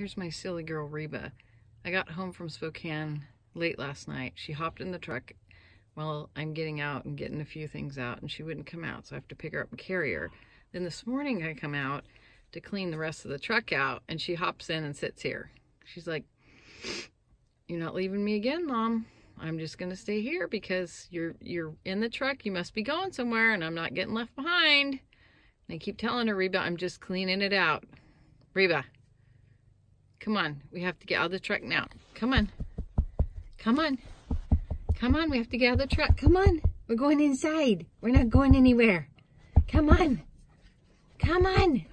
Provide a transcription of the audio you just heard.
Here's my silly girl Reba. I got home from Spokane late last night. She hopped in the truck while I'm getting out and getting a few things out and she wouldn't come out so I have to pick her up and carry her. Then this morning I come out to clean the rest of the truck out and she hops in and sits here. She's like, you're not leaving me again, Mom. I'm just going to stay here because you're you're in the truck. You must be going somewhere and I'm not getting left behind. And I keep telling her, Reba, I'm just cleaning it out. Reba, come on. We have to get out of the truck now. Come on. Come on. Come on. We have to get out of the truck. Come on. We're going inside. We're not going anywhere. Come on. Come on.